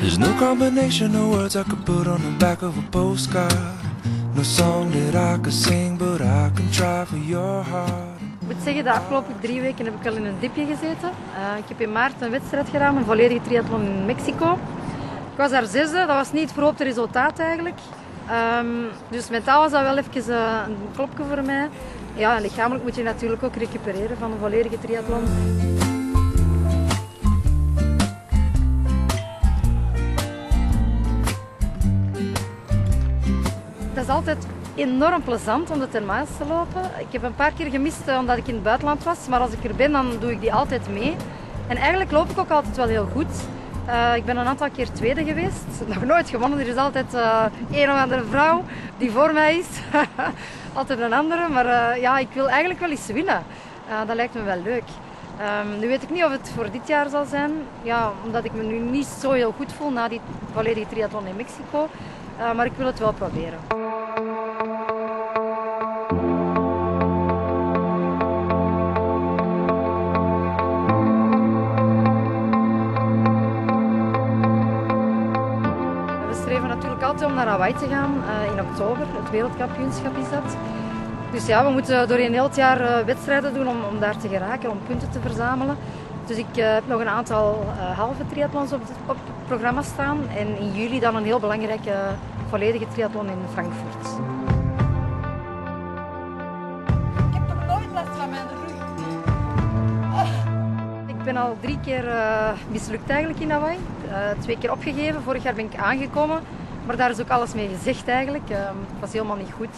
There's no combination of words I could put on the back of a postcard. No song that I could sing, but I can try for your heart. Ik moet zeggen, de afgelopen drie weken heb ik wel in een dipje gezeten. Uh, ik heb in maart een wedstrijd gedaan, een volledige triathlon in Mexico. Ik was daar zesde, dat was niet het verhoopte resultaat eigenlijk. Um, dus mentaal was dat wel even uh, een klopje voor mij. Ja, en lichamelijk moet je natuurlijk ook recupereren van een volledige triathlon. Is altijd enorm plezant om de termijns te lopen. Ik heb een paar keer gemist eh, omdat ik in het buitenland was, maar als ik er ben, dan doe ik die altijd mee. En eigenlijk loop ik ook altijd wel heel goed. Uh, ik ben een aantal keer tweede geweest. Nog nooit gewonnen. Er is altijd uh, een of andere vrouw die voor mij is. altijd een andere. Maar ja, ik wil eigenlijk wel eens winnen. dat lijkt me wel leuk. Um, nu weet ik niet of het voor dit jaar zal zijn. Ja, omdat ik me nu niet zo heel goed voel na die volledige triathlon in Mexico. maar ik wil het wel proberen. Om naar Hawaii te gaan uh, in oktober. Het wereldkampioenschap is dat. Dus ja, we moeten doorheen heel het jaar uh, wedstrijden doen om, om daar te geraken, om punten te verzamelen. Dus ik uh, heb nog een aantal halve triathlons op het, op het, programma staan. En in juli dan een heel belangrijke volledige triathlon in Frankfurt. Ik heb toch nooit last van mijn rug. Ik ben al drie keer mislukt eigenlijk in Hawaii. twee keer opgegeven. Vorig jaar ben ik aangekomen. Maar daar is ook alles mee gezegd eigenlijk. Ehm, het was helemaal niet goed.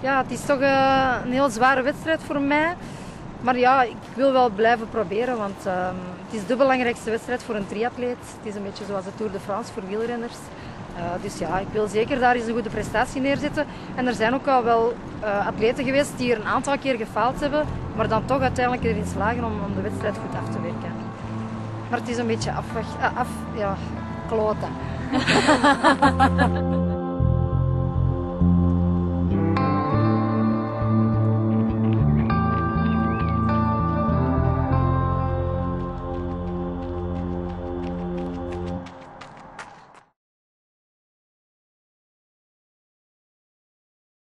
Ja, het is toch uh, een heel zware wedstrijd voor mij. Maar ja, ik wil wel blijven proberen, want uh, het is de belangrijkste wedstrijd voor een triatleet. Het is een beetje zoals de Tour de France voor wielrenners. Uh, dus ja, ik wil zeker daar eens een goede prestatie neerzetten. En er zijn ook al wel uh, atleten geweest die er een aantal keer gefaald hebben, maar dan toch uiteindelijk erin slagen om, om de wedstrijd goed af te werken. Maar het is een beetje afwacht, af, ja, kloten. 哈哈哈哈哈哈。